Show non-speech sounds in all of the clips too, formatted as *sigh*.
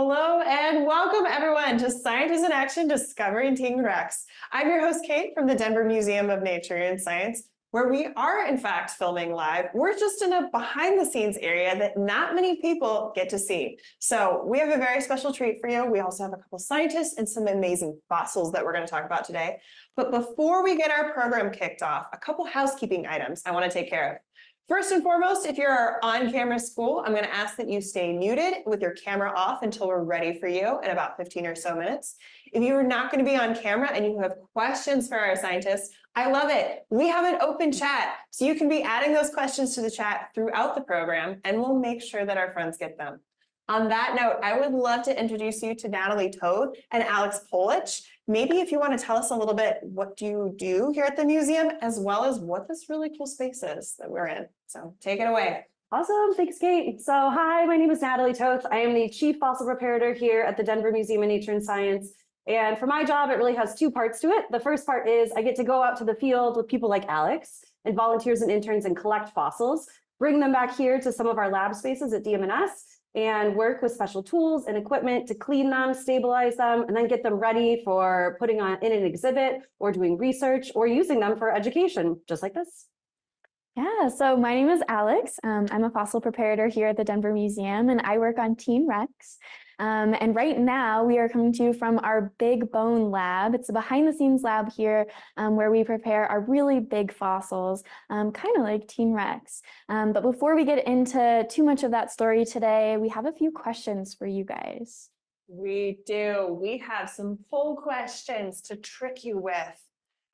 Hello and welcome everyone to Scientists in Action Discovering Teen Rex. I'm your host, Kate, from the Denver Museum of Nature and Science, where we are in fact filming live. We're just in a behind the scenes area that not many people get to see. So we have a very special treat for you. We also have a couple scientists and some amazing fossils that we're going to talk about today. But before we get our program kicked off, a couple housekeeping items I want to take care of. First and foremost, if you're on-camera school, I'm going to ask that you stay muted with your camera off until we're ready for you in about 15 or so minutes. If you are not going to be on camera and you have questions for our scientists, I love it. We have an open chat, so you can be adding those questions to the chat throughout the program, and we'll make sure that our friends get them. On that note, I would love to introduce you to Natalie Toth and Alex Polich. Maybe if you want to tell us a little bit, what do you do here at the museum, as well as what this really cool space is that we're in. So take it away. Awesome, thanks, Kate. So hi, my name is Natalie Toth. I am the Chief Fossil Preparator here at the Denver Museum of Nature and Science. And for my job, it really has two parts to it. The first part is I get to go out to the field with people like Alex and volunteers and interns and collect fossils, bring them back here to some of our lab spaces at DMNS and work with special tools and equipment to clean them, stabilize them, and then get them ready for putting on in an exhibit or doing research or using them for education, just like this. Yeah, so my name is Alex. Um, I'm a fossil preparator here at the Denver Museum, and I work on Teen Rex. Um, and right now we are coming to you from our Big Bone Lab. It's a behind the scenes lab here um, where we prepare our really big fossils, um, kind of like Teen Rex. Um, but before we get into too much of that story today, we have a few questions for you guys. We do. We have some poll questions to trick you with.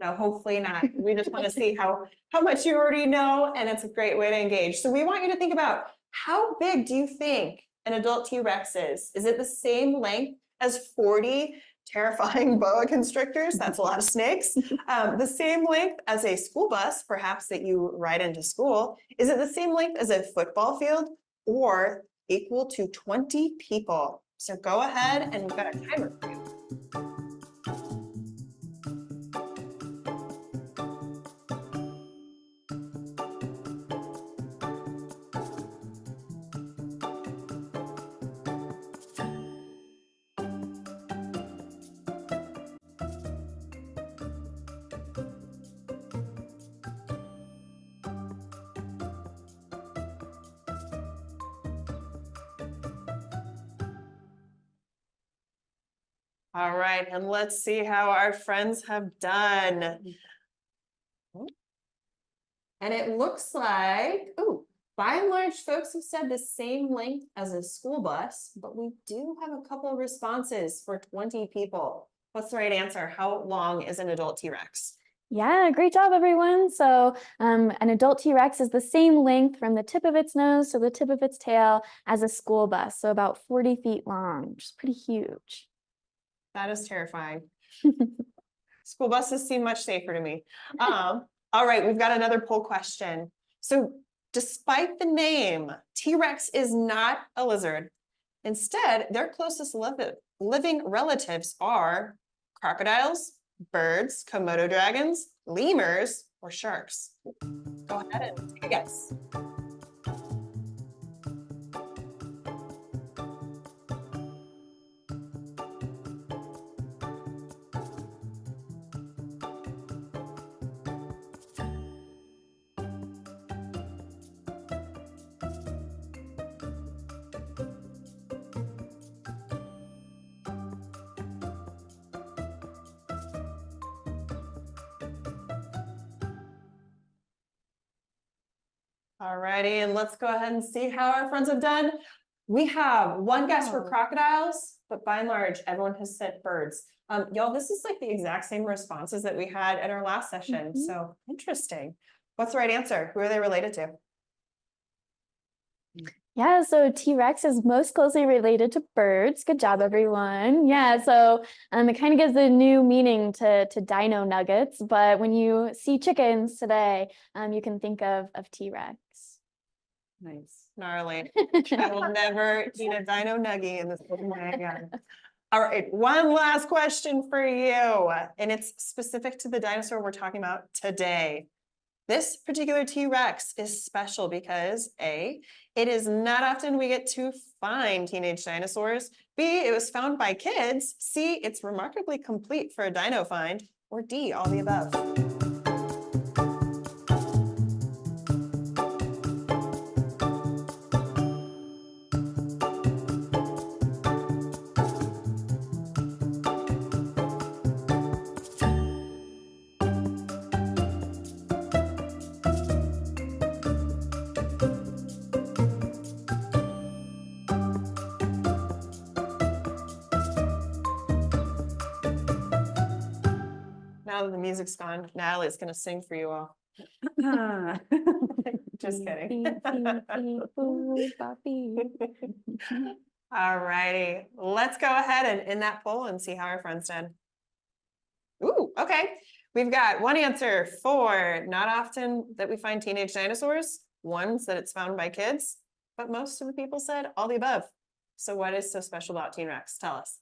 No, hopefully not. *laughs* We just want to see how, how much you already know, and it's a great way to engage. So we want you to think about how big do you think an adult T-Rex is? Is it the same length as 40 terrifying *laughs* boa constrictors? That's a lot of snakes. *laughs* Um, the same length as a school bus, perhaps that you ride into school. Is it the same length as a football field or equal to 20 people? So go ahead and we've got a timer for you. And let's see how our friends have done. And it looks like, ooh, by and large, folks have said the same length as a school bus, but we do have a couple of responses for twenty people. What's the right answer? How long is an adult T-Rex? Yeah, great job, everyone. So um, an adult T-Rex is the same length from the tip of its nose to the tip of its tail as a school bus, so about 40 feet long, which is pretty huge. That is terrifying. *laughs* School buses seem much safer to me. Um, all right, we've got another poll question. So despite the name, T-Rex is not a lizard. Instead, their closest liv- living relatives are crocodiles, birds, Komodo dragons, lemurs, or sharks. Go ahead and take a guess. Righty, and let's go ahead and see how our friends have done. We have one guess for crocodiles, but by and large, everyone has said birds. Um, y'all, this is like the exact same responses that we had at our last session, Mhm. so interesting. What's the right answer? Who are they related to? Yeah, so T-Rex is most closely related to birds. Good job, everyone. Yeah, so um, it kind of gives a new meaning to, to dino nuggets, but when you see chickens today, um, you can think of, of T-Rex. Nice. Gnarly. *laughs* I will never eat a dino nugget in this way again. *laughs* All right, one last question for you, and it's specific to the dinosaur we're talking about today. This particular T-Rex is special because A, it is not often we get to find teenage dinosaurs. B, it was found by kids. C, it's remarkably complete for a dino find. Or D, all the above. Now the music's gone, Natalie's gonna sing for you all. *laughs* Just kidding. *laughs* All righty, let's go ahead and in that poll and see how our friends did. Ooh, okay. We've got one answer for not often that we find teenage dinosaurs, ones that it's found by kids, but most of the people said all the above. So what is so special about Teen Rex? Tell us.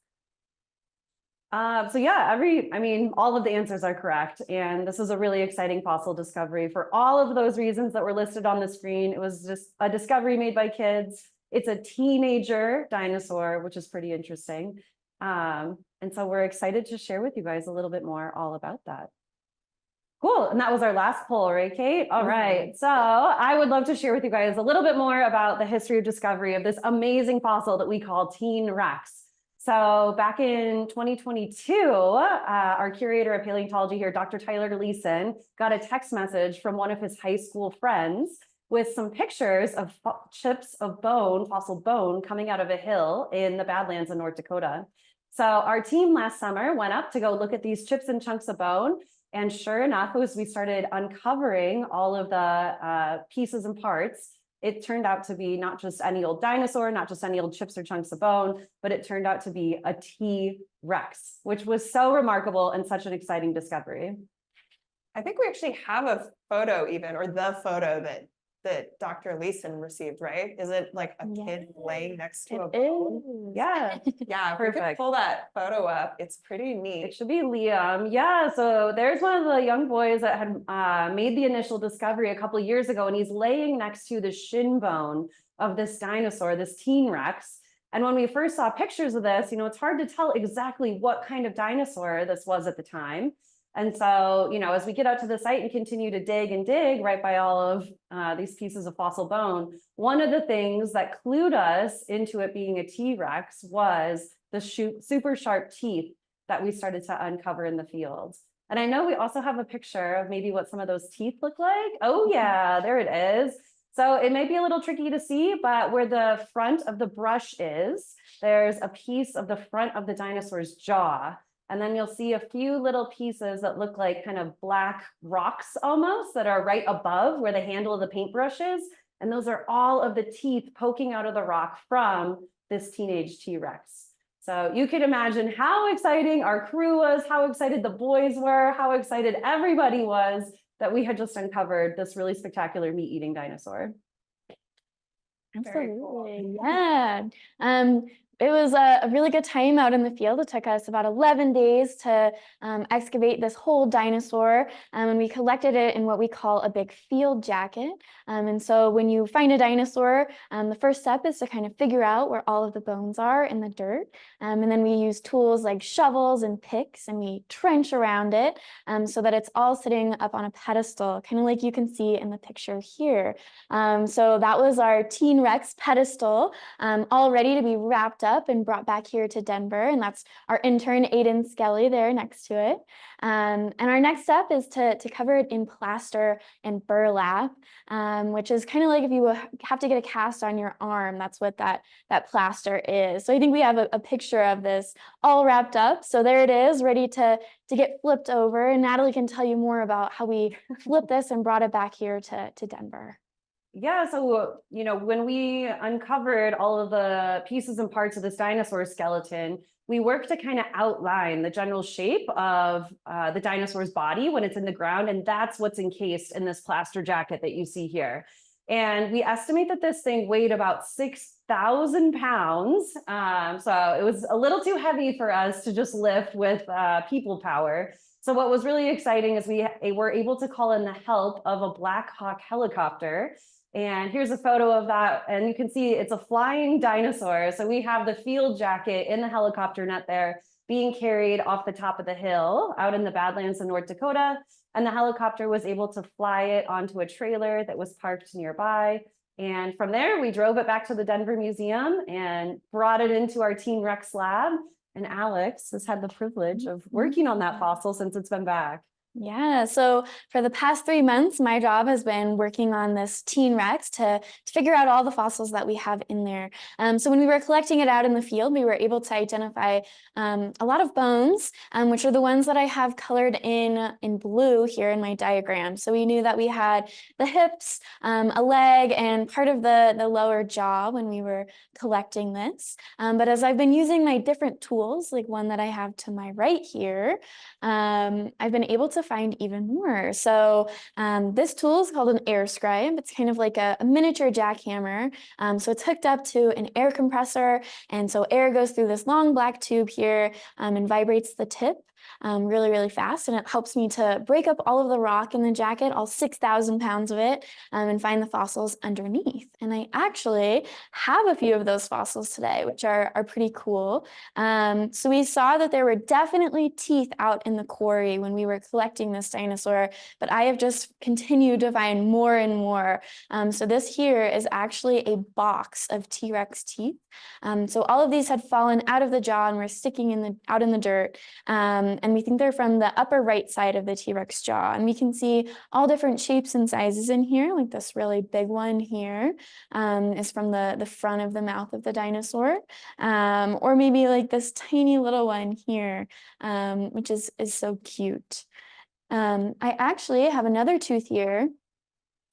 Uh, so yeah, every, I mean, all of the answers are correct. And this is a really exciting fossil discovery for all of those reasons that were listed on the screen. It was just a discovery made by kids. It's a teenager dinosaur, which is pretty interesting. Um, and so we're excited to share with you guys a little bit more all about that. Cool. And that was our last poll, right, Kate? All Mhm. So I would love to share with you guys a little bit more about the history of discovery of this amazing fossil that we call Teen Rex. So back in 2022, uh, our curator of paleontology here, Dr. Tyler Lyson, got a text message from one of his high school friends with some pictures of chips of bone, fossil bone, coming out of a hill in the Badlands in North Dakota. So our team last summer went up to go look at these chips and chunks of bone. And sure enough, as we started uncovering all of the uh, pieces and parts, it turned out to be not just any old dinosaur, not just any old chips or chunks of bone, but it turned out to be a T Rex, which was so remarkable and such an exciting discovery. I think we actually have a photo even, or the photo that, that Dr. Lyson received, right? Is it like a Yeah. kid laying next to a It bone? is. Yeah, *laughs* Yeah, if we could Perfect. pull that photo up, it's pretty neat. it should be Liam. Yeah, so there's one of the young boys that had uh, made the initial discovery a couple years ago, and he's laying next to the shin bone of this dinosaur, this teen Rex. And when we first saw pictures of this, you know, it's hard to tell exactly what kind of dinosaur this was at the time. And so, you know, as we get out to the site and continue to dig and dig right by all of uh, these pieces of fossil bone, one of the things that clued us into it being a T Rex was the super sharp teeth that we started to uncover in the field. And I know we also have a picture of maybe what some of those teeth look like. Oh, yeah, there it is. So it may be a little tricky to see, but where the front of the brush is, there's a piece of the front of the dinosaur's jaw. And then you'll see a few little pieces that look like kind of black rocks almost that are right above where the handle of the paintbrush is. And those are all of the teeth poking out of the rock from this teenage T-Rex. So you can imagine how exciting our crew was, how excited the boys were, how excited everybody was that we had just uncovered this really spectacular meat-eating dinosaur. Very cool. Absolutely, yeah. Um, it was a, a really good time out in the field. It took us about 11 days to um, excavate this whole dinosaur, um, and we collected it in what we call a big field jacket. Um, and so, when you find a dinosaur, um, the first step is to kind of figure out where all of the bones are in the dirt. Um, and then we use tools like shovels and picks, and we trench around it um, so that it's all sitting up on a pedestal, kind of like you can see in the picture here. So that was our Teen Rex pedestal, all ready to be wrapped up and brought back here to Denver. And that's our intern, Aiden Skelly, there next to it. Um, and our next step is to, to cover it in plaster and burlap, um, which is kind of like if you have to get a cast on your arm, that's what that, that plaster is. So I think we have a, a picture of this all wrapped up. So there it is, ready to, to get flipped over. And Natalie can tell you more about how we *laughs* flipped this and brought it back here to, to Denver. Yeah, so, you know, when we uncovered all of the pieces and parts of this dinosaur skeleton, we worked to kind of outline the general shape of uh, the dinosaur's body when it's in the ground. And that's what's encased in this plaster jacket that you see here. And we estimate that this thing weighed about 6,000 pounds. Um, so it was a little too heavy for us to just lift with uh, people power. So what was really exciting is we were able to call in the help of a Black Hawk helicopter. And here's a photo of that, and you can see it's a flying dinosaur. So we have the field jacket in the helicopter net there being carried off the top of the hill out in the Badlands of North Dakota. And the helicopter was able to fly it onto a trailer that was parked nearby. And from there, we drove it back to the Denver Museum and brought it into our Teen Rex lab. And Alex has had the privilege of working on that mm-hmm. fossil since it's been back. Yeah, so for the past three months, my job has been working on this Teen Rex to, to figure out all the fossils that we have in there. Um, so when we were collecting it out in the field, we were able to identify um, a lot of bones, um, which are the ones that I have colored in in blue here in my diagram. So we knew that we had the hips, um, a leg, and part of the, the lower jaw when we were collecting this. Um, but as I've been using my different tools, like one that I have to my right here, um, I've been able to find even more. So um, this tool is called an air scribe. It's kind of like a, a miniature jackhammer. Um, so it's hooked up to an air compressor. And so air goes through this long black tube here um, and vibrates the tip um, really, really fast. And it helps me to break up all of the rock in the jacket, all 6,000 pounds of it, um, and find the fossils underneath. And I actually have a few of those fossils today, which are, are pretty cool. Um, so we saw that there were definitely teeth out in the quarry when we were collecting this dinosaur, but I have just continued to find more and more. Um, so this here is actually a box of T-Rex teeth. Um, so all of these had fallen out of the jaw and were sticking in the out in the dirt. Um, and we think they're from the upper right side of the T-Rex jaw. And we can see all different shapes and sizes in here, like this really big one here um, is from the, the front of the mouth of the dinosaur. Um, or maybe like this tiny little one here, um, which is, is so cute. Um, I actually have another tooth here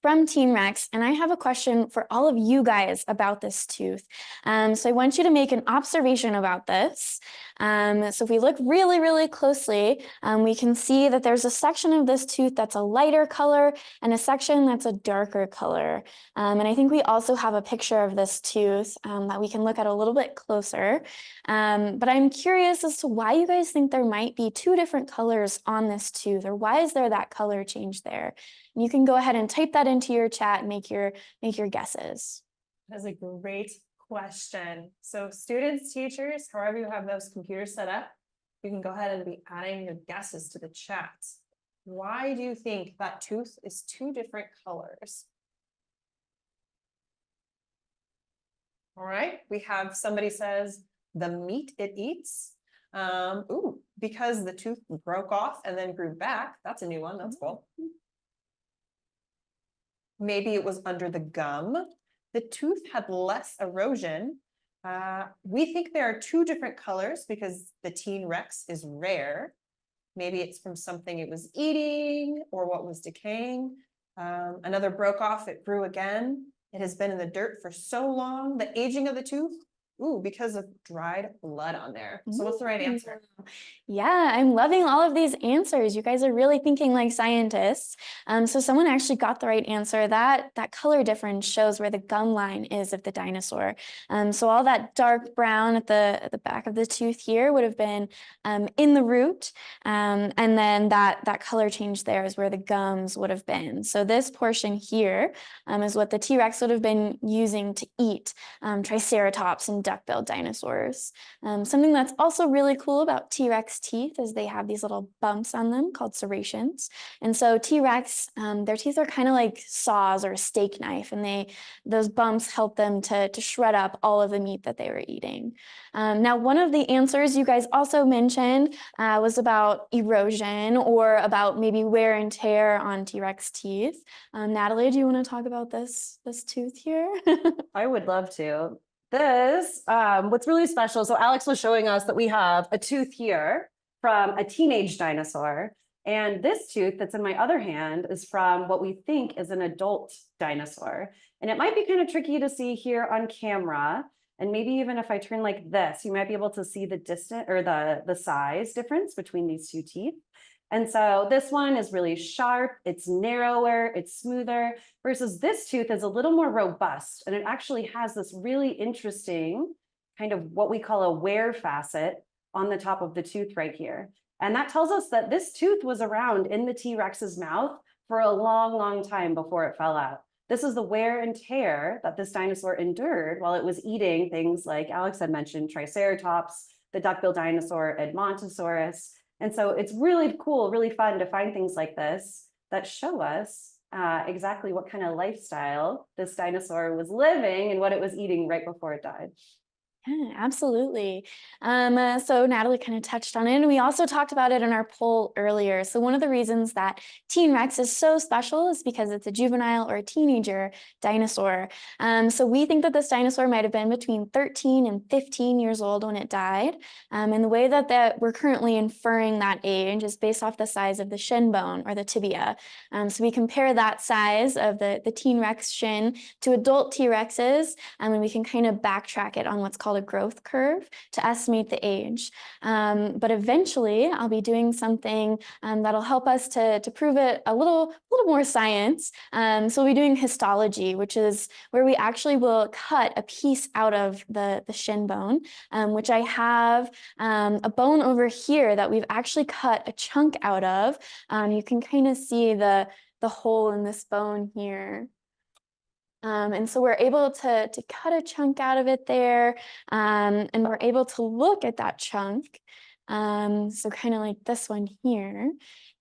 from Teen Rex, and I have a question for all of you guys about this tooth. Um, so I want you to make an observation about this. Um, so if we look really, really closely, um, we can see that there's a section of this tooth that's a lighter color and a section that's a darker color. Um, and I think we also have a picture of this tooth um, that we can look at a little bit closer. Um, but I'm curious as to why you guys think there might be two different colors on this tooth, or why is there that color change there? You can go ahead and type that into your chat and make your make your guesses. That's a great question. So students, teachers, however you have those computers set up, you can go ahead and be adding your guesses to the chat. Why do you think that tooth is two different colors? All right, we have somebody says the meat it eats. Um, ooh, because the tooth broke off and then grew back. That's a new one. That's cool. Maybe it was under the gum. The tooth had less erosion. Uh, we think there are two different colors because the teen rex is rare. Maybe it's from something it was eating or what was decaying. Um, another broke off, it grew again. It has been in the dirt for so long. The aging of the tooth Ooh, because of dried blood on there. So what's the right answer? Yeah, I'm loving all of these answers. You guys are really thinking like scientists. Um, so someone actually got the right answer. That that color difference shows where the gum line is of the dinosaur. Um, so all that dark brown at the at the back of the tooth here would have been um, in the root, um, and then that that color change there is where the gums would have been. So this portion here um, is what the T Rex would have been using to eat um, Triceratops and duck-billed dinosaurs. Um, something that's also really cool about T-Rex teeth is they have these little bumps on them called serrations. And so T-Rex, um, their teeth are kind of like saws or a steak knife, and they those bumps help them to, to shred up all of the meat that they were eating. Um, now, one of the answers you guys also mentioned uh, was about erosion or about maybe wear and tear on T-Rex teeth. Um, Natalie, do you want to talk about this, this tooth here? *laughs* I would love to. This, um, what's really special, so Alex was showing us that we have a tooth here from a teenage dinosaur. And this tooth that's in my other hand is from what we think is an adult dinosaur. And it might be kind of tricky to see here on camera. And maybe even if I turn like this, you might be able to see the distance or the, the size difference between these two teeth. And so this one is really sharp, it's narrower, it's smoother, versus this tooth is a little more robust. And it actually has this really interesting kind of what we call a wear facet on the top of the tooth right here. And that tells us that this tooth was around in the T Rex's mouth for a long, long time before it fell out. This is the wear and tear that this dinosaur endured while it was eating things like Alex had mentioned, Triceratops, the duckbill dinosaur, Edmontosaurus. And so it's really cool, really fun to find things like this that show us uh, exactly what kind of lifestyle this dinosaur was living and what it was eating right before it died. Yeah, absolutely. Um, uh, so Natalie kind of touched on it, and we also talked about it in our poll earlier. So one of the reasons that Teen Rex is so special is because it's a juvenile or a teenager dinosaur. Um, so we think that this dinosaur might have been between 13 and 15 years old when it died. Um, and the way that, that we're currently inferring that age is based off the size of the shin bone or the tibia. Um, so we compare that size of the, the Teen Rex shin to adult T-Rexes, um, and we can kind of backtrack it on what's called a growth curve to estimate the age. Um, but eventually I'll be doing something um, that'll help us to, to prove it a little, little more science. Um, so we'll be doing histology, which is where we actually will cut a piece out of the, the shin bone, um, which I have um, a bone over here that we've actually cut a chunk out of. Um, you can kind of see the, the hole in this bone here. Um, and so we're able to, to cut a chunk out of it there, um, and we're able to look at that chunk. Um, so kind of like this one here.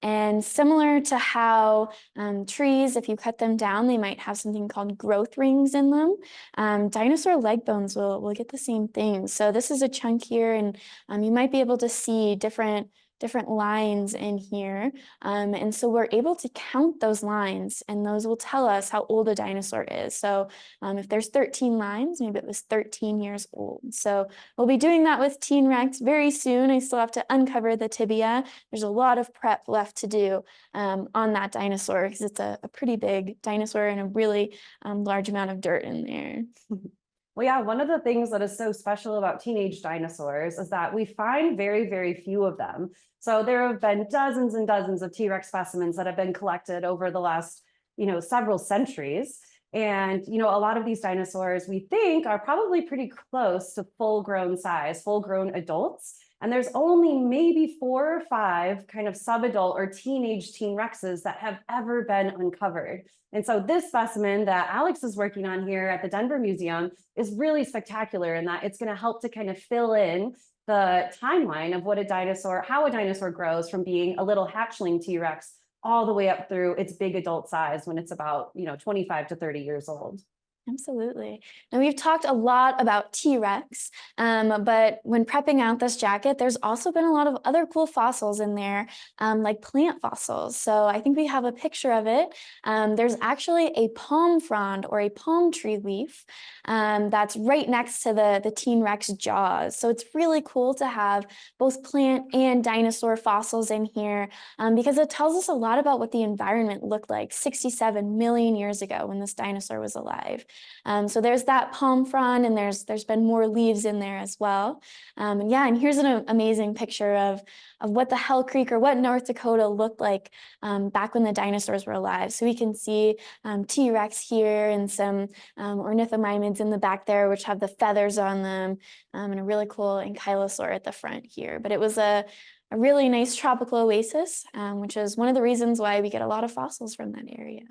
And similar to how um, trees, if you cut them down, they might have something called growth rings in them. Um, dinosaur leg bones will, will get the same thing. So this is a chunk here, and um, you might be able to see different different lines in here. Um, and so we're able to count those lines and those will tell us how old a dinosaur is. So um, if there's 13 lines, maybe it was 13 years old. So we'll be doing that with Teen Rex very soon. I still have to uncover the tibia. There's a lot of prep left to do um, on that dinosaur because it's a, a, pretty big dinosaur and a really um, large amount of dirt in there. *laughs* Well, yeah, one of the things that is so special about teenage dinosaurs is that we find very, very few of them. So there have been dozens and dozens of T-Rex specimens that have been collected over the last, you know, several centuries. And, you know, a lot of these dinosaurs we think are probably pretty close to full grown size, full grown adults. And there's only maybe four or five kind of subadult or teenage teen rexes that have ever been uncovered. And so this specimen that Alex is working on here at the Denver Museum is really spectacular in that it's going to help to kind of fill in the timeline of what a dinosaur, how a dinosaur grows from being a little hatchling T-Rex all the way up through its big adult size when it's about, you know, 25 to 30 years old. Absolutely. Now we've talked a lot about T-Rex, um, but when prepping out this jacket, there's also been a lot of other cool fossils in there, um, like plant fossils. So I think we have a picture of it. Um, there's actually a palm frond or a palm tree leaf um, that's right next to the, the Teen Rex jaws. So it's really cool to have both plant and dinosaur fossils in here um, because it tells us a lot about what the environment looked like 67 million years ago when this dinosaur was alive. Um, so there's that palm frond and there's there's been more leaves in there as well. Um, and yeah, and here's an amazing picture of, of what the Hell Creek or what North Dakota looked like um, back when the dinosaurs were alive. So we can see um, T-Rex here and some um, ornithomimids in the back there, which have the feathers on them um, and a really cool ankylosaur at the front here. But it was a, a really nice tropical oasis, which is one of the reasons why we get a lot of fossils from that area.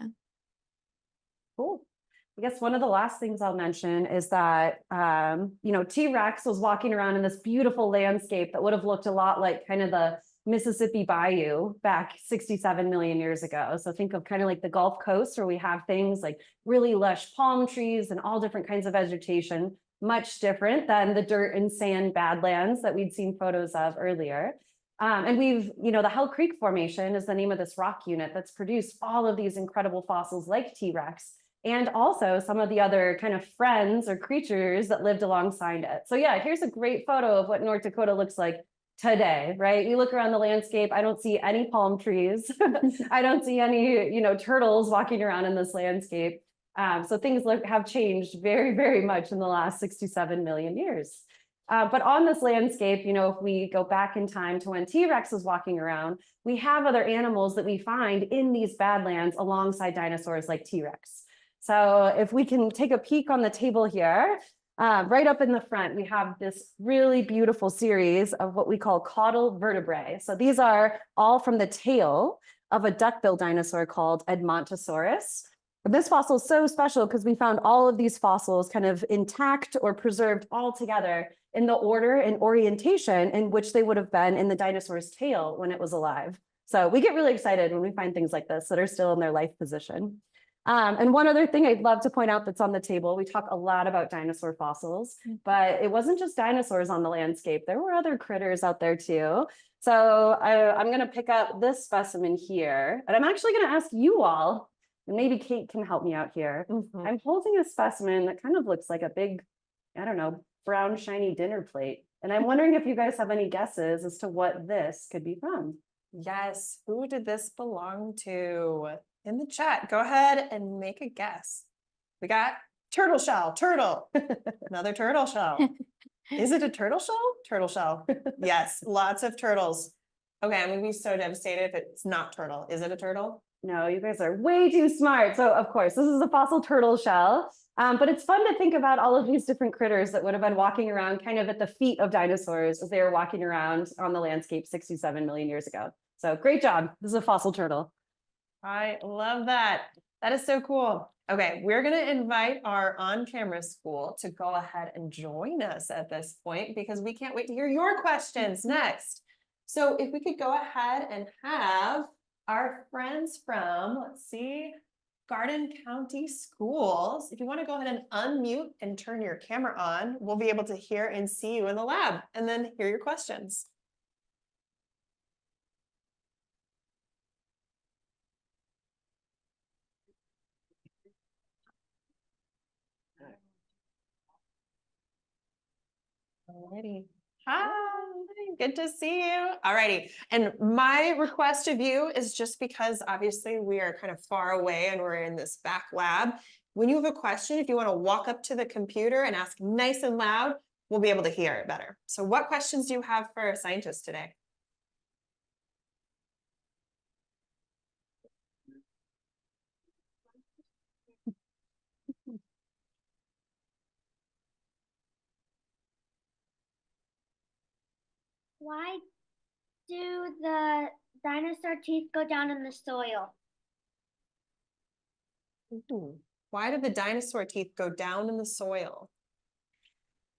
Cool. I guess one of the last things I'll mention is that, um, you know, T-Rex was walking around in this beautiful landscape that would have looked a lot like kind of the Mississippi Bayou back 67 million years ago. So think of kind of like the Gulf Coast where we have things like really lush palm trees and all different kinds of vegetation, much different than the dirt and sand badlands that we'd seen photos of earlier. Um, and we've, you know, the Hell Creek Formation is the name of this rock unit that's produced all of these incredible fossils like T-Rex and also some of the other kind of friends or creatures that lived alongside it. So yeah, here's a great photo of what North Dakota looks like today, right? You look around the landscape, I don't see any palm trees. *laughs* I don't see any, you know, turtles walking around in this landscape. Um, so things look, have changed very, very much in the last 67 million years. Uh, but on this landscape, you know, if we go back in time to when T-Rex was walking around, we have other animals that we find in these badlands alongside dinosaurs like T-Rex. So if we can take a peek on the table here, Uh, right up in the front, we have this really beautiful series of what we call caudal vertebrae. So these are all from the tail of a duckbill dinosaur called Edmontosaurus. This fossil is so special because we found all of these fossils kind of intact or preserved all together in the order and orientation in which they would have been in the dinosaur's tail when it was alive. So we get really excited when we find things like this that are still in their life position. Um, and one other thing I'd love to point out that's on the table, we talk a lot about dinosaur fossils, but it wasn't just dinosaurs on the landscape. There were other critters out there too. So I, I'm going to pick up this specimen here, and I'm actually going to ask you all, and maybe Kate can help me out here. Mhm. I'm holding a specimen that kind of looks like a big, I don't know, brown shiny dinner plate. And I'm wondering if you guys have any guesses as to what this could be from. Yes, who did this belong to? In the chat, go ahead and make a guess. We got turtle shell, turtle, *laughs* another turtle shell. Is it a turtle shell? Turtle shell. *laughs* Yes, lots of turtles. Okay, I'm gonna be so devastated if it's not turtle. Is it a turtle? No, you guys are way too smart. So of course, this is a fossil turtle shell. Um, but it's fun to think about all of these different critters that would have been walking around kind of at the feet of dinosaurs as they were walking around on the landscape 67 million years ago. So great job. This is a fossil turtle. I love that. That is so cool. Okay, we're gonna invite our on-camera school to go ahead and join us at this point because we can't wait to hear your questions next. So if we could go ahead and have our friends from, let's see, Garden County Schools, if you want to go ahead and unmute and turn your camera on, we'll be able to hear and see you in the lab and then hear your questions. Alrighty. Hi, good to see you. Alrighty, and my request of you is just because obviously we are kind of far away and we're in this back lab. When you have a question, if you want to walk up to the computer and ask nice and loud, we'll be able to hear it better. So what questions do you have for our scientists today? Why do the dinosaur teeth go down in the soil? Ooh, Why did the dinosaur teeth go down in the soil?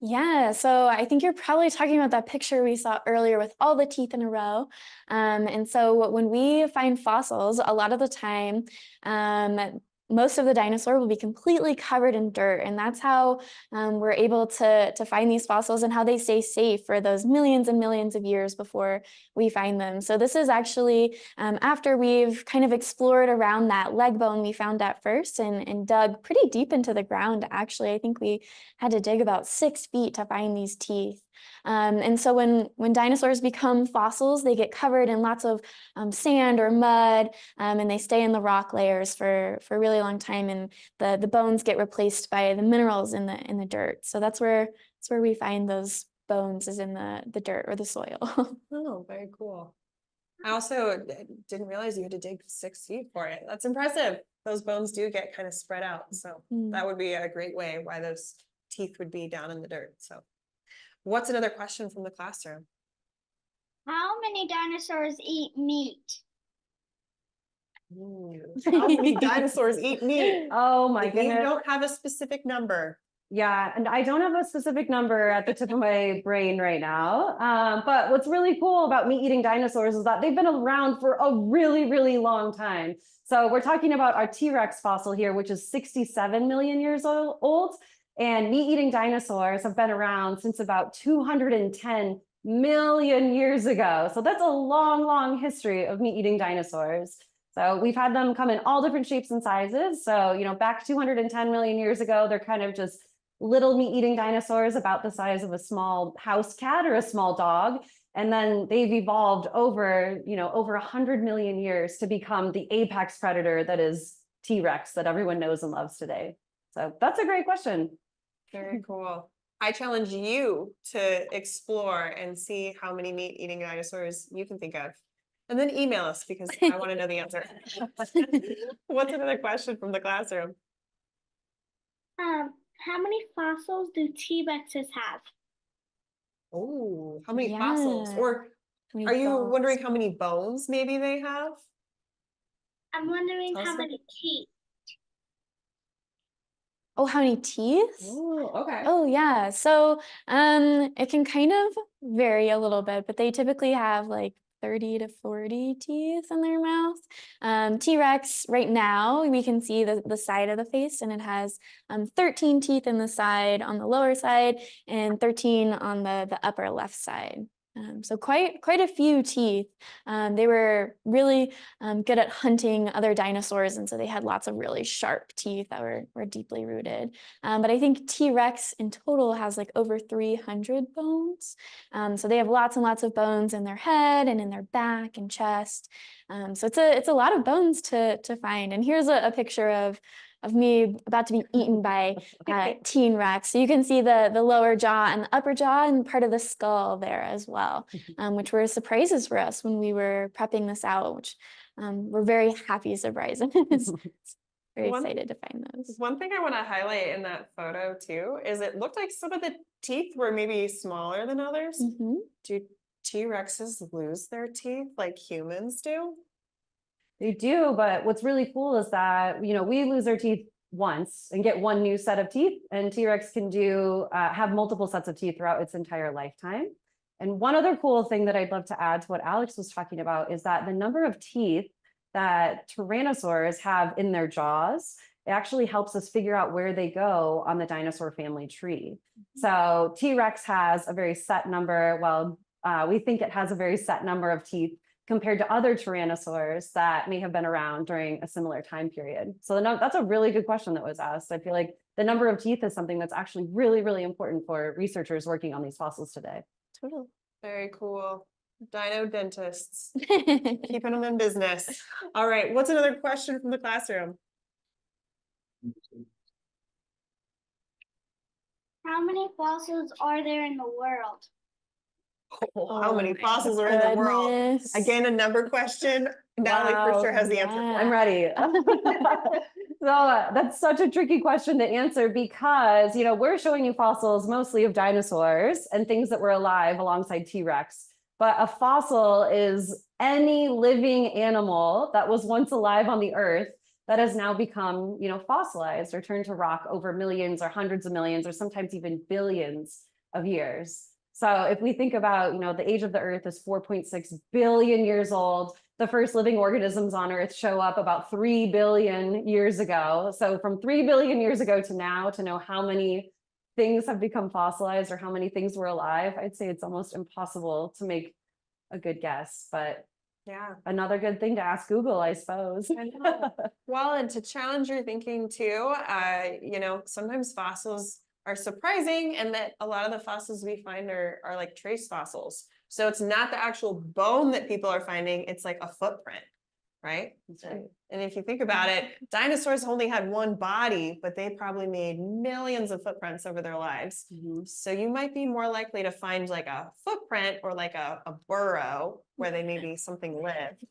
Yeah, so I think you're probably talking about that picture we saw earlier with all the teeth in a row. Um, and so when we find fossils, a lot of the time, um, most of the dinosaur will be completely covered in dirt. And that's how um, we're able to, to find these fossils and how they stay safe for those millions and millions of years before we find them. So this is actually um, after we've kind of explored around that leg bone we found at first and, and dug pretty deep into the ground, actually. I think we had to dig about six feet to find these teeth. Um, and so when, when dinosaurs become fossils, they get covered in lots of um, sand or mud, um, and they stay in the rock layers for, for a really long time. And the, the bones get replaced by the minerals in the, in the dirt. So that's where, that's where we find those bones is in the, the dirt or the soil. *laughs* Oh, very cool. I also didn't realize you had to dig six feet for it. That's impressive. Those bones do get kind of spread out, so Mm. that would be a great way why those teeth would be down in the dirt, so. What's another question from the classroom? How many dinosaurs eat meat? Ooh, How many *laughs* dinosaurs eat meat? Oh my We goodness. don't have a specific number. Yeah, and I don't have a specific number at the tip of my brain right now. Um, but what's really cool about meat eating dinosaurs is that they've been around for a really, really long time. So we're talking about our T Rex fossil here, which is 67 million years ol- old. And meat eating dinosaurs have been around since about 210 million years ago. So that's a long, long history of meat eating dinosaurs. So we've had them come in all different shapes and sizes. So, you know, back 210 million years ago, they're kind of just little meat eating dinosaurs about the size of a small house cat or a small dog. And then they've evolved over, you know, over 100 million years to become the apex predator that is T Rex that everyone knows and loves today. So that's a great question. Very cool. I challenge you to explore and see how many meat eating dinosaurs you can think of. And then email us because I want to know the answer. *laughs* What's another question from the classroom? Um, How many fossils do T Rexes have? Oh, how many fossils? Yeah. Or How many are you bones? wondering how many bones maybe they have? I'm wondering Tell how us many teeth. Oh, how many teeth? Oh, okay. Oh yeah. So um it can kind of vary a little bit, but they typically have like 30 to 40 teeth in their mouth. Um, T-Rex right now we can see the, the side of the face and it has um 13 teeth in the side on the lower side and 13 on the, the upper left side. Um, so quite quite a few teeth. Um, they were really um, good at hunting other dinosaurs, and so they had lots of really sharp teeth that were, were deeply rooted. Um, but I think T Rex in total has like over 300 bones. Um, so they have lots and lots of bones in their head and in their back and chest. Um, so it's a it's a lot of bones to to find. And here's a, a picture of of me about to be eaten by uh, teen Rex. So you can see the the lower jaw and the upper jaw and part of the skull there as well, um, which were surprises for us when we were prepping this out, which um, we're very happy surprises. *laughs* very *laughs* One- excited to find those. One thing I want to highlight in that photo too is it looked like some of the teeth were maybe smaller than others. Mhm. Do T Rexes lose their teeth like humans do? They do, but what's really cool is that, you know, we lose our teeth once and get one new set of teeth, and T-Rex can do uh, have multiple sets of teeth throughout its entire lifetime. And one other cool thing that I'd love to add to what Alex was talking about is that the number of teeth that tyrannosaurs have in their jaws it actually helps us figure out where they go on the dinosaur family tree. So T-Rex has a very set number. Well, uh, we think it has a very set number of teeth compared to other tyrannosaurs that may have been around during a similar time period. So the num- that's a really good question that was asked. I feel like the number of teeth is something that's actually really, really important for researchers working on these fossils today. Totally. Very cool. Dino dentists, *laughs* keeping them in business. All right, what's another question from the classroom? How many fossils are there in the world? Oh, How many my fossils are in the world? goodness. Again, a number question. Natalie for Wow, sure has the answer. for yeah. I'm ready. *laughs* *laughs* so uh, that's such a tricky question to answer because, you know, we're showing you fossils mostly of dinosaurs and things that were alive alongside T-Rex. But a fossil is any living animal that was once alive on the earth that has now become, you know, fossilized or turned to rock over millions or hundreds of millions or sometimes even billions of years. So if we think about, you know, the age of the earth is 4.6 billion years old. The first living organisms on earth show up about 3 billion years ago. So from 3 billion years ago to now to know how many things have become fossilized or how many things were alive, I'd say it's almost impossible to make a good guess, but Yeah. another good thing to ask Google, I suppose. I. *laughs* Well, and to challenge your thinking too, uh, you know, sometimes fossils are surprising and that a lot of the fossils we find are, are like trace fossils. So it's not the actual bone that people are finding, it's like a footprint, right? Right. And if you think about it, *laughs* dinosaurs only had one body, but they probably made millions of footprints over their lives. Mhm. So you might be more likely to find like a footprint or like a, a burrow where they maybe something lived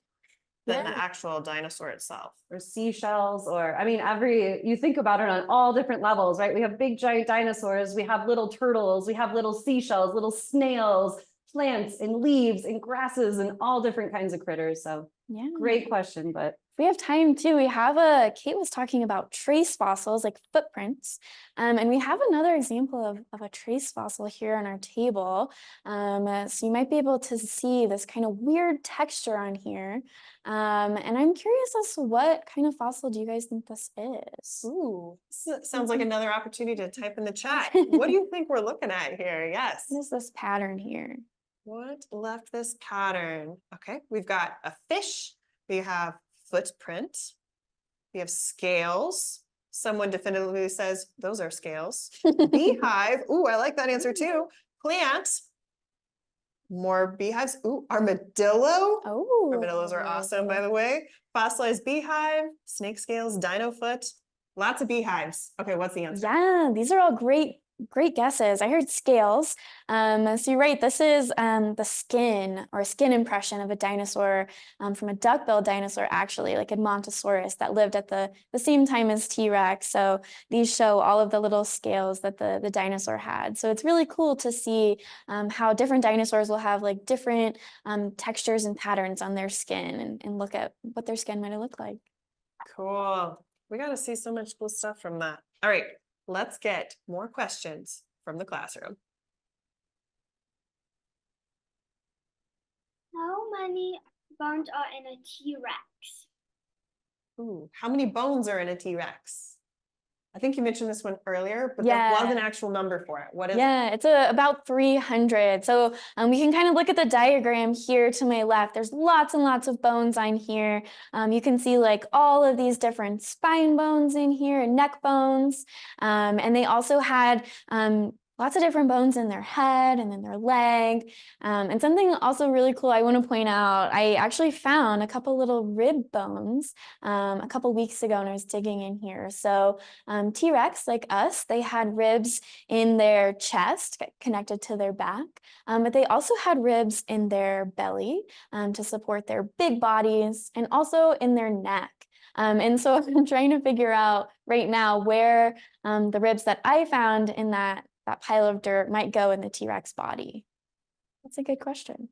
than the actual dinosaur itself. or seashells or i mean every you think about it on all different levels right we have big giant dinosaurs we have little turtles we have little seashells little snails plants and leaves and grasses and all different kinds of critters so Yeah. great question but If we have time too. We have a Kate was talking about trace fossils, like footprints, um, and we have another example of, of a trace fossil here on our table. Um, uh, so you might be able to see this kind of weird texture on here. Um, and I'm curious as to what kind of fossil do you guys think this is? Ooh, this sounds like another opportunity to type in the chat. What do you *laughs* think we're looking at here? Yes. What is this pattern here? What left this pattern? Okay, we've got a fish, we have footprint, we have scales. Someone definitively says those are scales. *laughs* Beehive. Ooh, I like that answer too. Mm-hmm. Plant. More beehives. Ooh, armadillo. Oh, Armadillos are oh. awesome, by the way. Fossilized beehive, snake scales, dino foot. Lots of beehives. Okay, what's the answer? Yeah, these are all great great guesses. I heard scales. Um, so you're right. This is um, the skin or skin impression of a dinosaur um, from a duck-billed dinosaur, actually, like a Edmontosaurus, that lived at the the same time as T-Rex. So these show all of the little scales that the the dinosaur had. So it's really cool to see um, how different dinosaurs will have like different um, textures and patterns on their skin, and, and look at what their skin might have looked like. Cool. We got to see so much cool stuff from that. All right, let's get more questions from the classroom. How many bones are in a T-Rex? Ooh, how many bones are in a T-Rex? I think you mentioned this one earlier, but there was an actual number for it. What is it? Yeah, it's a, about 300. So um, we can kind of look at the diagram here to my left. There's lots and lots of bones on here. Um, you can see like all of these different spine bones in here and neck bones. Um, and they also had um, lots of different bones in their head and in their leg. Um, and something also really cool I want to point out, I actually found a couple little rib bones um, a couple weeks ago when I was digging in here. So um, T-Rex, like us, they had ribs in their chest connected to their back, um, but they also had ribs in their belly um, to support their big bodies and also in their neck. Um, and so *laughs* I'm trying to figure out right now where um, the ribs that I found in that that pile of dirt might go in the T-Rex body. That's a good question.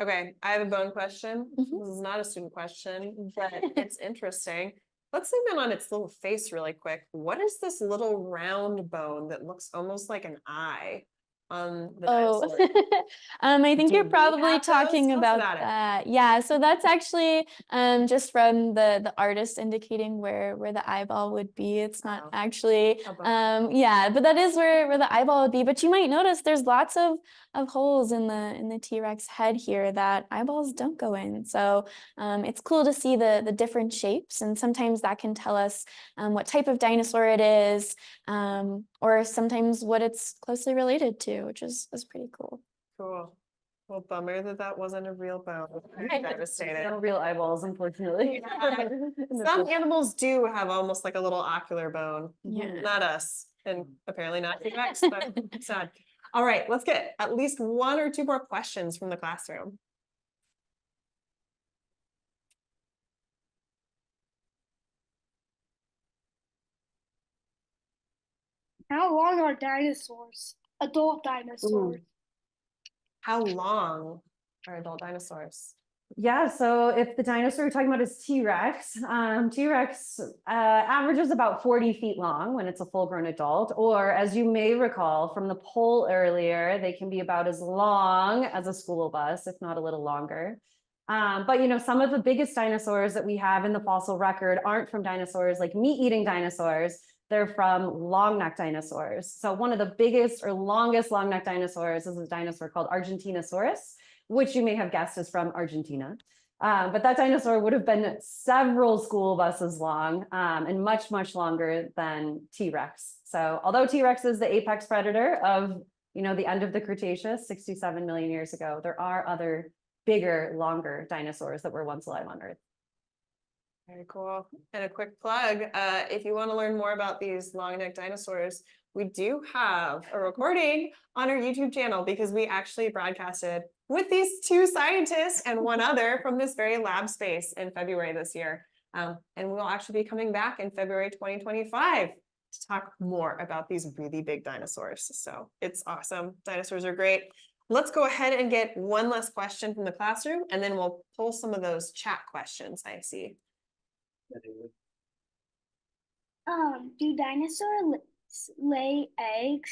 Okay, I have a bone question. Mhm. This is not a student question, but it's interesting. Let's zoom in on its little face really quick. What is this little round bone that looks almost like an eye on the Oh, dinosaur? *laughs* um, I think Do you're we probably have those? talking Tell us about about it. that. Yeah, so that's actually um, just from the the artist indicating where where the eyeball would be. It's not Wow. actually, um, yeah, but that is where where the eyeball would be. But you might notice there's lots of of holes in the in the T-Rex head here that eyeballs don't go in. So um, it's cool to see the the different shapes, and sometimes that can tell us um, what type of dinosaur it is, um, or sometimes what it's closely related to, which is is pretty cool. Cool. Well, bummer that that wasn't a real bone. *laughs* I'm No real eyeballs, unfortunately. *laughs* Yeah. Some animals do have almost like a little ocular bone. Yeah. Not us, and apparently not T-Rex, but *laughs* sad. All right, let's get at least one or two more questions from the classroom. How long are dinosaurs? Adult dinosaurs. How long are adult dinosaurs? Yeah, so if the dinosaur we're talking about is T-Rex, um, T-Rex uh, averages about 40 feet long when it's a full-grown adult, or as you may recall from the poll earlier, they can be about as long as a school bus, if not a little longer. Um, but you know, some of the biggest dinosaurs that we have in the fossil record aren't from dinosaurs like meat-eating dinosaurs. They're from long-necked dinosaurs. So one of the biggest or longest long-necked dinosaurs is a dinosaur called Argentinosaurus which you may have guessed is from Argentina. Um, but that dinosaur would have been several school buses long um, and much, much longer than T-Rex. So although T-Rex is the apex predator of, you know, the end of the Cretaceous, 67 million years ago, there are other bigger, longer dinosaurs that were once alive on Earth. Very cool. And a quick plug, uh, if you want to learn more about these long-necked dinosaurs, we do have a recording on our YouTube channel because we actually broadcasted with these two scientists and one other from this very lab space in February this year. Um, and we'll actually be coming back in February 2025 to talk more about these really big dinosaurs. So it's awesome. Dinosaurs are great. Let's go ahead and get one last question from the classroom, and then we'll pull some of those chat questions I see. Um, do dinosaurs lay eggs?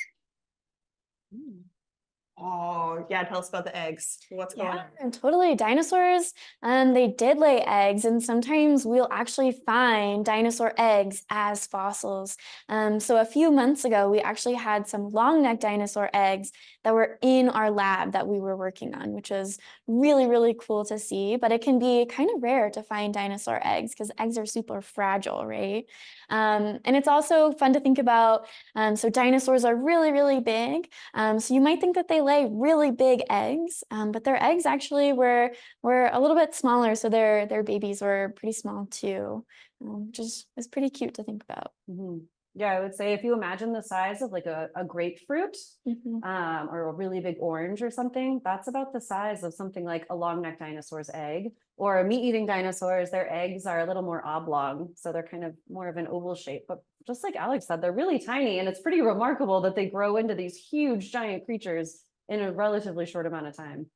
Oh, yeah, tell us about the eggs. What's going on? Yeah, totally. Dinosaurs, um, they did lay eggs, and sometimes we'll actually find dinosaur eggs as fossils. Um, so a few months ago, we actually had some long-necked dinosaur eggs that were in our lab that we were working on, which is really, really cool to see. But it can be kind of rare to find dinosaur eggs because eggs are super fragile, right? Um, and it's also fun to think about. Um, so dinosaurs are really, really big. Um, so you might think that they lay really big eggs, um, but their eggs actually were were a little bit smaller. So their their babies were pretty small too, um, which is is pretty cute to think about. Mhm. Yeah, I would say if you imagine the size of like a, a grapefruit, Mhm. um, or a really big orange or something, that's about the size of something like a long necked dinosaur's egg. Or meat eating dinosaurs, their eggs are a little more oblong, so they're kind of more of an oval shape. But just like Alex said, they're really tiny, and it's pretty remarkable that they grow into these huge giant creatures in a relatively short amount of time.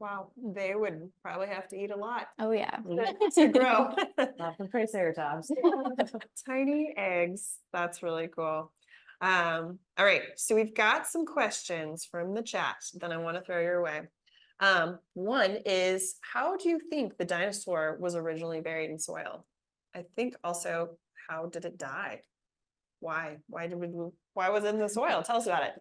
Wow, they would probably have to eat a lot Oh, yeah. to *laughs* grow. Lots of triceratops. *laughs* Tiny eggs. That's really cool. Um, all right, so we've got some questions from the chat that I want to throw your way. Um, one is how do you think the dinosaur was originally buried in soil? I think also how did it die? Why? Why did we why was it in the soil? Tell us about it.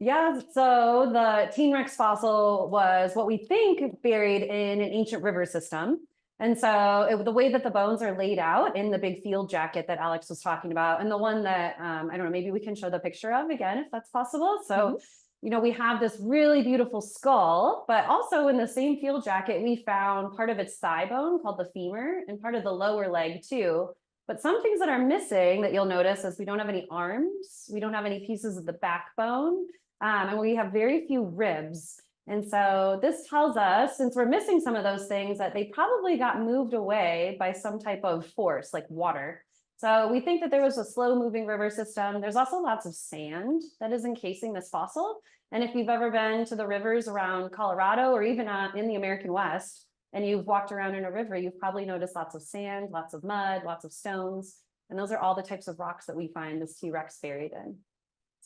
Yeah, so the Teen Rex fossil was what we think buried in an ancient river system. And so it, the way that the bones are laid out in the big field jacket that Alex was talking about, and the one that um, I don't know, maybe we can show the picture of again if that's possible. So, you know, we have this really beautiful skull, but also in the same field jacket, we found part of its thigh bone called the femur and part of the lower leg too. But some things that are missing that you'll notice is we don't have any arms, we don't have any pieces of the backbone, um, and we have very few ribs. And so this tells us, since we're missing some of those things, that they probably got moved away by some type of force, like water. So we think that there was a slow moving river system. There's also lots of sand that is encasing this fossil. And if you've ever been to the rivers around Colorado or even uh, in the American West, and you've walked around in a river, you've probably noticed lots of sand, lots of mud, lots of stones. And those are all the types of rocks that we find this T-Rex buried in.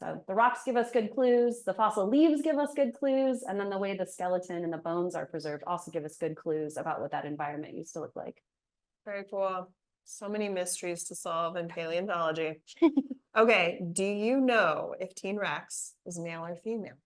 So the rocks give us good clues, the fossil leaves give us good clues, and then the way the skeleton and the bones are preserved also give us good clues about what that environment used to look like. Very cool. So many mysteries to solve in paleontology. *laughs* Okay, do you know if Teen Rex is male or female?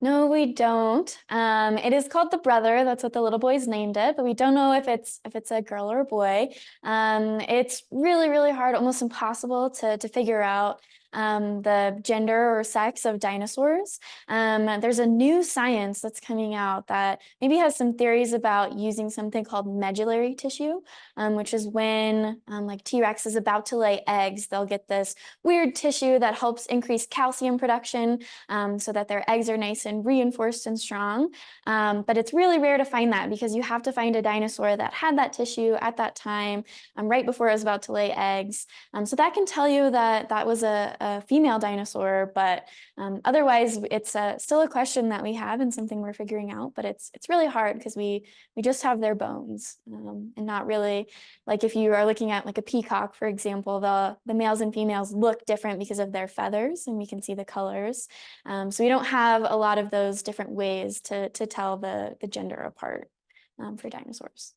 No, we don't. Um, it is called the brother. That's what the little boys named it, but we don't know if it's if it's a girl or a boy. Um, it's really, really hard, almost impossible to to figure out um, the gender or sex of dinosaurs. Um, there's a new science that's coming out that maybe has some theories about using something called medullary tissue, um, which is when um, like T-Rex is about to lay eggs, they'll get this weird tissue that helps increase calcium production um, so that their eggs are nice and reinforced and strong. Um, but it's really rare to find that because you have to find a dinosaur that had that tissue at that time, right before it was about to lay eggs. So that can tell you that that was a, a female dinosaur, but um, otherwise it's uh still a question that we have and something we're figuring out. But it's it's really hard because we we just have their bones um, and not really like if you are looking at like a peacock, for example, the the males and females look different because of their feathers, and we can see the colors. Um, so we don't have a lot of those different ways to to tell the the gender apart um, for dinosaurs.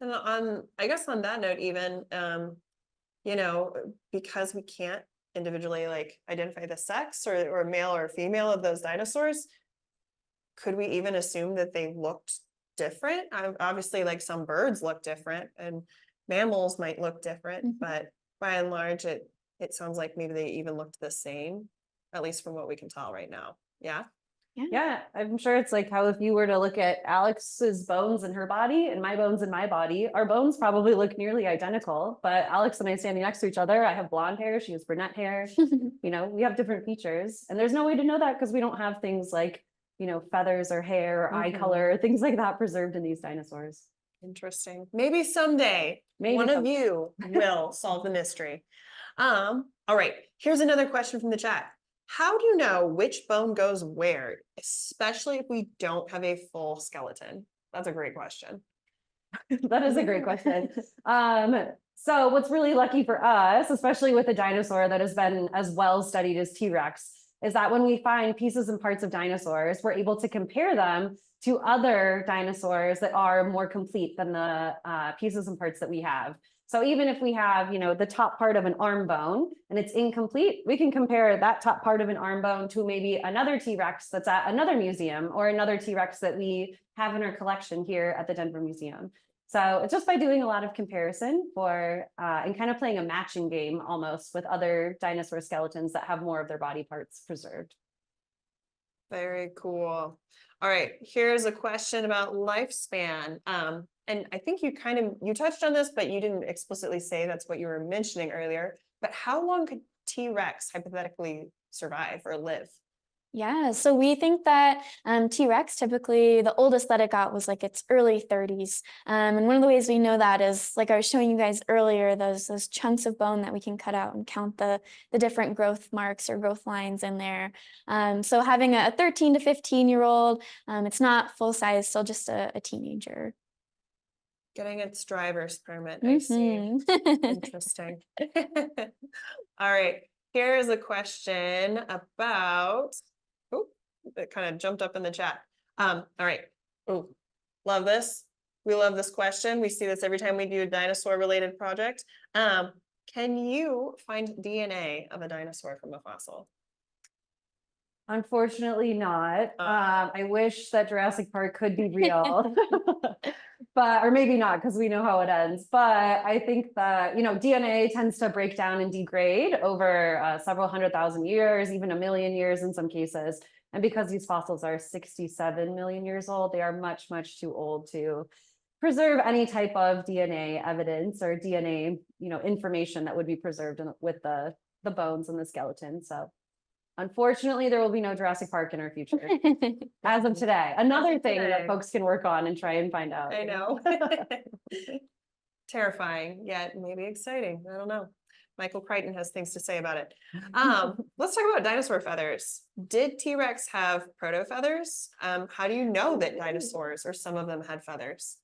And on, I guess on that note, even, um, you know, because we can't individually like identify the sex or, or male or female of those dinosaurs, could we even assume that they looked different? Ob- Obviously, like some birds look different and mammals might look different, Mhm. but by and large, it, it sounds like maybe they even looked the same, at least from what we can tell right now. Yeah? Yeah, I'm sure it's like how if you were to look at Alex's bones and her body and my bones in my body, our bones probably look nearly identical. But Alex and I standing next to each other, I have blonde hair, she has brunette hair. *laughs* You know, we have different features, and there's no way to know that because we don't have things like, you know, feathers or hair or eye Mhm. color, things like that preserved in these dinosaurs. Interesting. Maybe someday Maybe one of some- you will solve the mystery. Um, all right, here's another question from the chat. How do you know which bone goes where, especially if we don't have a full skeleton? That's a great question. *laughs* that is a great question. *laughs* Um, so what's really lucky for us, especially with a dinosaur that has been as well studied as T-Rex, is that when we find pieces and parts of dinosaurs, we're able to compare them to other dinosaurs that are more complete than the uh, pieces and parts that we have. So even if we have, you know, the top part of an arm bone and it's incomplete, we can compare that top part of an arm bone to maybe another T-Rex that's at another museum or another T-Rex that we have in our collection here at the Denver Museum. So it's just by doing a lot of comparison for uh, and kind of playing a matching game almost with other dinosaur skeletons that have more of their body parts preserved. Very cool. All right, here's a question about lifespan. Um, and I think you kind of, you touched on this, but you didn't explicitly say that's what you were mentioning earlier. but how long could T-Rex hypothetically survive or live? Yeah, so we think that um, T Rex typically the oldest that it got was like its early 30s. Um, and one of the ways we know that is like I was showing you guys earlier, those those chunks of bone that we can cut out and count the the different growth marks or growth lines in there. Um, so having a 13 to 15 year old, um, it's not full size, still just a, a teenager. Getting its driver's permit, I see. Mhm. Interesting. *laughs* All right, here is a question about, oh, it kind of jumped up in the chat. Um, all right, oh, love this. We love this question. We see this every time we do a dinosaur related project. Um, can you find DNA of a dinosaur from a fossil? Unfortunately not. Uh. Um, I wish that Jurassic Park could be real. *laughs* *laughs* But, or maybe not, because we know how it ends. But I think that, you know, DNA tends to break down and degrade over uh, several hundred thousand years, even a million years in some cases. And because these fossils are sixty-seven million years old, they are much, much too old to preserve any type of DNA evidence or DNA, you know, information that would be preserved in- with the, the bones and the skeleton. So unfortunately, there will be no Jurassic Park in our future. *laughs* As of today, another thing today. that folks can work on and try and find out. I know. *laughs* Terrifying, yet maybe exciting. I don't know. Michael Crichton has things to say about it. Um, *laughs* let's talk about dinosaur feathers. Did T-Rex have proto feathers? Um, how do you know that dinosaurs or some of them had feathers?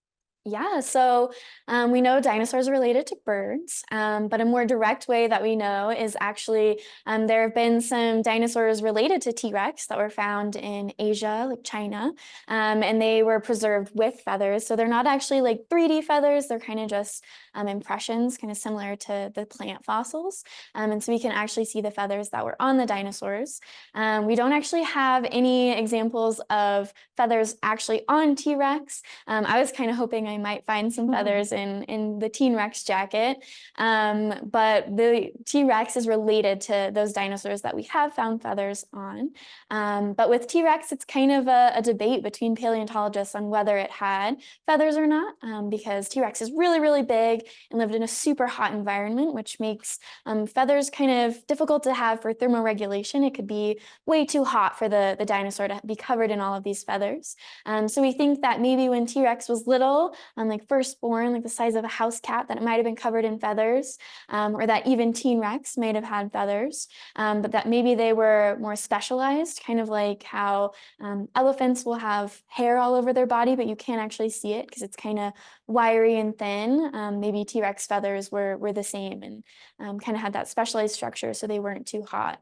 Yeah, so um, we know dinosaurs are related to birds, um, but a more direct way that we know is actually um, there have been some dinosaurs related to T Rex that were found in Asia, like China, um, and they were preserved with feathers. So they're not actually like 3D feathers, they're kind of just um, impressions, kind of similar to the plant fossils. Um, and so we can actually see the feathers that were on the dinosaurs. We don't actually have any examples of feathers actually on T Rex. I was kind of hoping I might find some Mhm. feathers in in the Teen Rex jacket, um, but the T Rex is related to those dinosaurs that we have found feathers on. Um, but with T Rex, it's kind of a, a debate between paleontologists on whether it had feathers or not, um, because T Rex is really really big and lived in a super hot environment, which makes um, feathers kind of difficult to have for thermoregulation. It could be way too hot for the the dinosaur to be covered in all of these feathers. Um, so we think that maybe when T Rex was little, um, like firstborn, like the size of a house cat, that it might have been covered in feathers, um, or that even Teen Rex might have had feathers, um, but that maybe they were more specialized, kind of like how um, elephants will have hair all over their body, but you can't actually see it because it's kind of wiry and thin. Um, maybe T Rex feathers were were the same and um, kind of had that specialized structure, so they weren't too hot.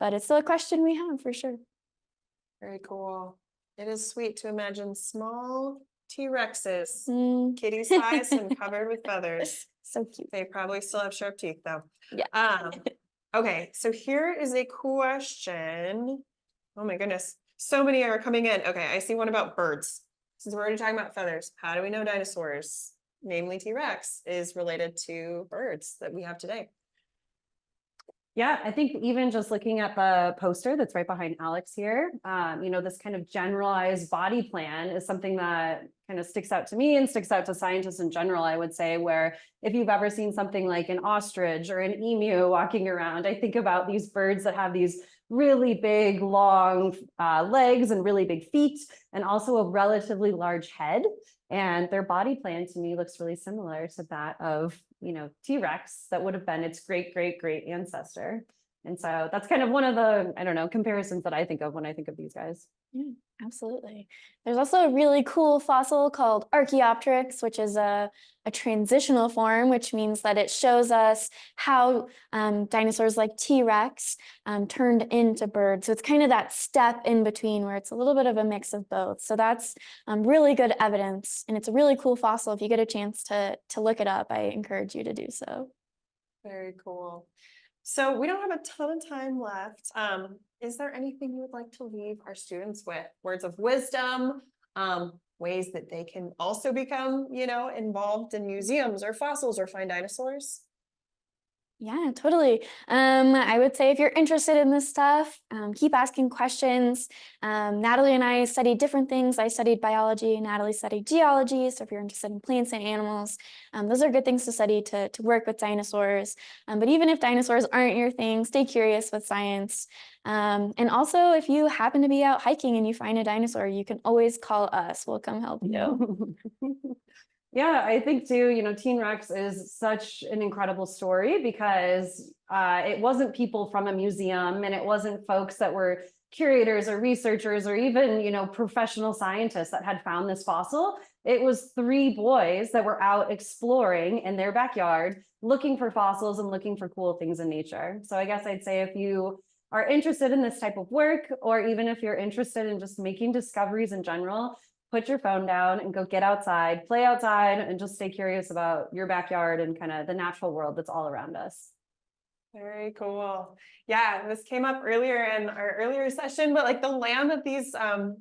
But it's still a question we have for sure. Very cool. It is sweet to imagine small T-Rexes, Mm, kitty size and *laughs* covered with feathers. so cute. They probably still have sharp teeth though. Yeah. Um, *laughs* okay, so here is a question. Oh my goodness, so many are coming in. Okay, I see one about birds. Since we're already talking about feathers, how do we know dinosaurs, namely T-Rex, is related to birds that we have today? Yeah, I think even just looking at the poster that's right behind Alex here, um, you know, this kind of generalized body plan is something that kind of sticks out to me and sticks out to scientists in general, I would say, where if you've ever seen something like an ostrich or an emu walking around, I think about these birds that have these really big, long uh, legs and really big feet, and also a relatively large head. And their body plan to me looks really similar to that of, you know, T-Rex that would have been its great, great, great ancestor. And so that's kind of one of the, I don't know, comparisons that I think of when I think of these guys. Yeah, absolutely. There's also a really cool fossil called Archaeopteryx, which is a, a transitional form, which means that it shows us how um, dinosaurs like T Rex um, turned into birds. So it's kind of that step in between where it's a little bit of a mix of both. So that's um, really good evidence. And it's a really cool fossil. If you get a chance to, to look it up, I encourage you to do so. Very cool. So we don't have a ton of time left. Um, is there anything you would like to leave our students with? Words of wisdom, um, ways that they can also become, you know, involved in museums or fossils or find dinosaurs? Yeah, totally. Um, I would say if you're interested in this stuff, um, keep asking questions. Um, Natalie and I studied different things. I studied biology, Natalie studied geology. So if you're interested in plants and animals, um, those are good things to study to, to work with dinosaurs. Um, but even if dinosaurs aren't your thing, stay curious with science. Um, and also, if you happen to be out hiking and you find a dinosaur, you can always call us. We'll come help you. *laughs* Yeah, I think too, you know, Teen Rex is such an incredible story because uh, it wasn't people from a museum and it wasn't folks that were curators or researchers or even, you know, professional scientists that had found this fossil. It was three boys that were out exploring in their backyard, looking for fossils and looking for cool things in nature. So I guess I'd say if you are interested in this type of work, or even if you're interested in just making discoveries in general, put your phone down and go get outside, play outside, and just stay curious about your backyard and kind of the natural world that's all around us. Very cool. Yeah, this came up earlier in our earlier session, but like the land that these um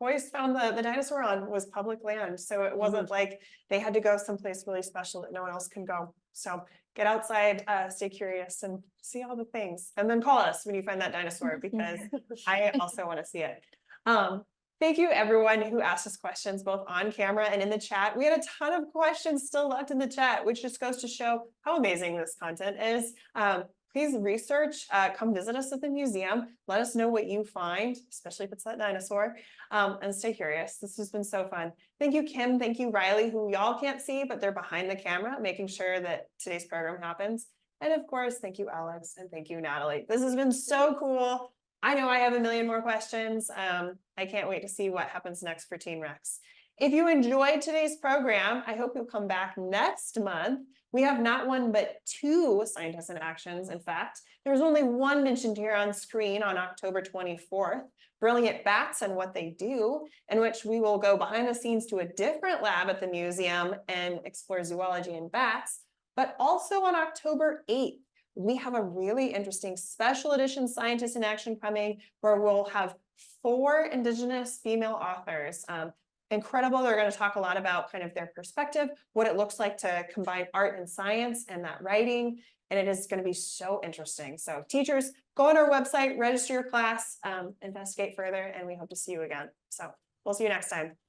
boys found the the dinosaur on was public land. So it wasn't like they had to go someplace really special that no one else can go. So get outside, uh, stay curious and see all the things. And then call us when you find that dinosaur because *laughs* I also want to see it. Um, thank you everyone who asked us questions both on camera and in the chat. We had a ton of questions still left in the chat, which just goes to show how amazing this content is. Um, please research, uh, come visit us at the museum. Let us know what you find, especially if it's that dinosaur, um, and stay curious. This has been so fun. Thank you, Kim. Thank you, Riley, who y'all can't see, but they're behind the camera, making sure that today's program happens. And of course, thank you, Alex, and thank you, Natalie. This has been so cool. I know I have a million more questions. Um, I can't wait to see what happens next for Teen Rex. If you enjoyed today's program, I hope you'll come back next month. We have not one, but two scientists in actions. In fact, there's only one mentioned here on screen on October 24th, Brilliant Bats and What They Do, in which we will go behind the scenes to a different lab at the museum and explore zoology and bats. But also on October 8th, we have a really interesting special edition Scientists in Action coming where we'll have four Indigenous female authors. Um, incredible. They're going to talk a lot about kind of their perspective, what it looks like to combine art and science and that writing. And it is going to be so interesting. So teachers, go on our website, register your class, um, investigate further, and we hope to see you again. So we'll see you next time.